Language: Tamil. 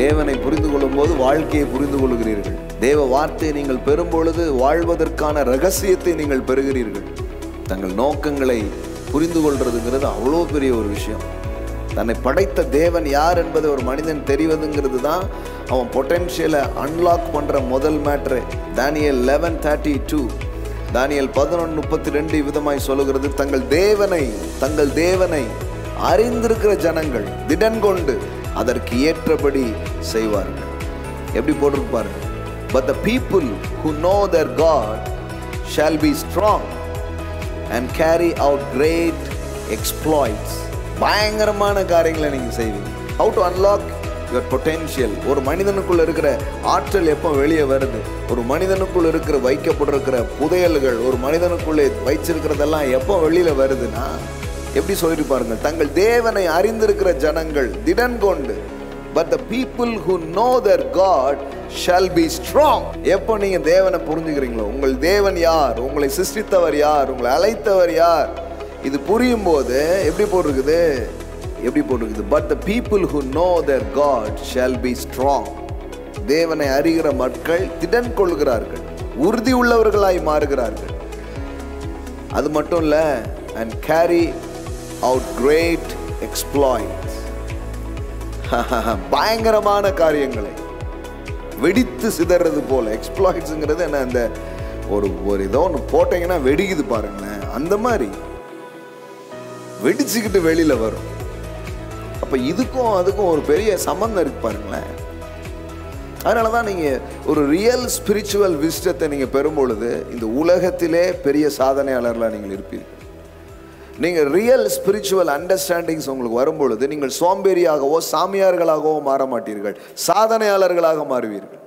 தேவனை புரிந்து கொள்ளும்போது வாழ்க்கையை புரிந்து கொள்கிறீர்கள் தேவ வார்த்தையை நீங்கள் பெறும் பொழுது வாழ்வதற்கான ரகசியத்தை நீங்கள் பெறுகிறீர்கள். தங்கள் நோக்கங்களை புரிந்து கொள்றதுங்கிறது அவ்வளோ பெரிய ஒரு விஷயம். தன்னை படைத்த தேவன் யார் என்பதை ஒரு மனிதன் தெரிவதுங்கிறது தான் அவன் பொட்டென்ஷியலை அன்லாக் பண்ணுற முதல் matter Daniel eleven thirty two Daniel பதினொன்று முப்பத்தி ரெண்டு விதமாய் சொல்லுகிறது தங்கள் தேவனை தங்கள் தேவனை அறிந்திருக்கிற ஜனங்கள் திடன் கொண்டு அதற்கு ஏற்றபடி செய்வார்கள். எப்படி போட்டிருப்பாரு? But the people who know their God shall be strong and carry out great exploits பயங்கரமான காரியங்களை நீங்கள் செய்வீங்க. How to unlock your potential ஒரு மனிதனுக்குள்ள இருக்கிற ஆற்றல் எப்போ வெளியே வருது? ஒரு மனிதனுக்குள்ள இருக்கிற வைக்கப்பட்டிருக்கிற புதையல்கள் ஒரு மனிதனுக்குள்ளே வைச்சிருக்கிறதெல்லாம் எப்போ வெளியில் வருதுன்னா எப்படி சொல்லிட்டு பாருங்க? தங்கள் தேவனை அறிந்திருக்கிற ஜனங்கள் திடன் கொண்டு but the people who know their God shall be strong எப்போ நீங்கள் தேவனை புரிஞ்சுக்கிறீங்களோ உங்கள் தேவன் யார் உங்களை சிருஷ்டித்தவர் யார் உங்களை அழைத்தவர் யார் இது புரியும் போது எப்படி போட்டிருக்குது? எப்படி போட்டிருக்குது? But the people who know their God shall be strong தேவனை அறிகிற மக்கள் திடன் கொள்கிறார்கள் உறுதி உள்ளவர்களாய் மாறுகிறார்கள். அது மட்டும் இல்லை and carry out great exploits பயங்கரமான காரியங்களை. வெடித்து சிதறது போல. எக்ஸ்ப்ளாய்ட்ஸுங்கிறது என்ன? அந்த ஒரு ஒரு ஏதோ ஒன்று போட்டீங்கன்னா வெடிக்குது பாருங்களேன். அந்த மாதிரி. வெடிச்சுக்கிட்டு வெளியில் வரும். அப்போ இதுக்கும் அதுக்கும் ஒரு பெரிய சம்பந்தம் இருக்கு பாருங்களேன். அதனால தான் நீங்கள் ஒரு ரியல் ஸ்பிரிச்சுவல் விஸ்டத்தை நீங்கள் பெறும் பொழுது இந்த உலகத்திலே பெரிய சாதனையாளர்களாக நீங்கள் இருப்பீர்கள். நீங்கள் ரியல் ஸ்பிரிச்சுவல் அண்டர்ஸ்டாண்டிங்ஸ் உங்களுக்கு வரும்பொழுது நீங்கள் சோம்பேறியாகவோ சாமியார்களாகவோ மாற மாட்டீர்கள். சாதனையாளர்களாக மாறுவீர்கள்.